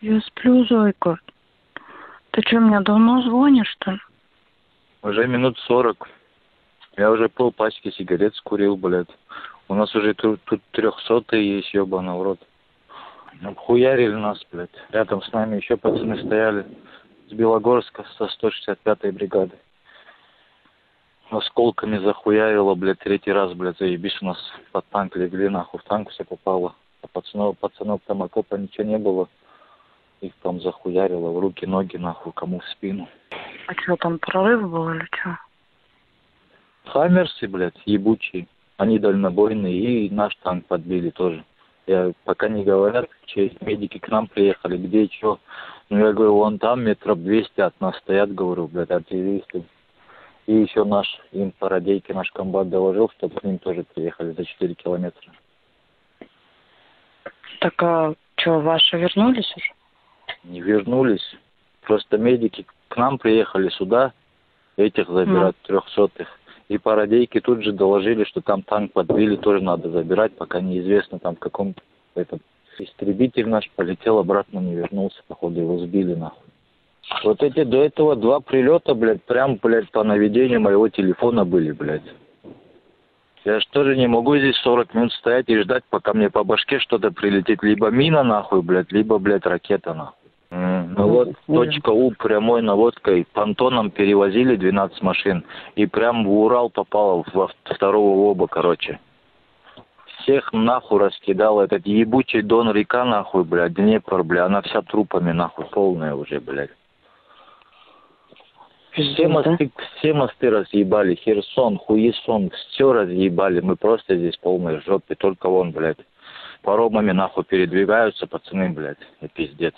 Я сплю, Зойка. Ты что, мне давно звонишь, что ли? Уже минут сорок. Я уже пол пачки сигарет скурил, блядь. У нас уже тут, тут трехсотые есть, ёбаный в рот. Обхуярили нас, блядь. Рядом с нами еще пацаны стояли. С Белогорска, со 165-й бригады. Осколками захуярило, блядь, третий раз, блядь, заебись у нас под танк легли, нахуй, в танк все попало. А пацанов, пацанов там окопа ничего не было. Их там захуярило в руки, ноги, нахуй, кому в спину. А что, там прорыв был или что? Хаммерсы, блядь, ебучие. Они дальнобойные, и наш танк подбили тоже. Я пока не говорят, че медики к нам приехали, где что. Ну, я говорю, вон там метров 200 от нас стоят, говорю, блядь, артиллеристы. И еще наш, им по радейке наш комбат доложил, чтобы к ним тоже приехали за 4 километра. Так, а что, ваши вернулись уже? Не вернулись. Просто медики к нам приехали сюда, этих забирать, трехсотых. И по радейке тут же доложили, что там танк подбили, тоже надо забирать, пока неизвестно там в каком этот истребитель наш полетел обратно, не вернулся, походу его сбили нахуй. Вот эти до этого два прилета, блядь, прям, блядь, по наведению моего телефона были, блядь. Я же тоже не могу здесь 40 минут стоять и ждать, пока мне по башке что-то прилетит. Либо мина, нахуй, блядь, либо, блядь, ракета, нахуй. Ну вот, точка У прямой наводкой. Понтоном перевозили 12 машин. И прям в Урал попало во второго оба, короче. Всех нахуй раскидал этот ебучий Дон река, нахуй, блядь, Днепр, блядь. Она вся трупами, нахуй, полная уже, блядь. Все мосты, все мосты разъебали. Херсон, Хуесон, все разъебали. Мы просто здесь полной жопе. Только вон, блядь, паромами нахуй передвигаются пацаны, блядь. И пиздец.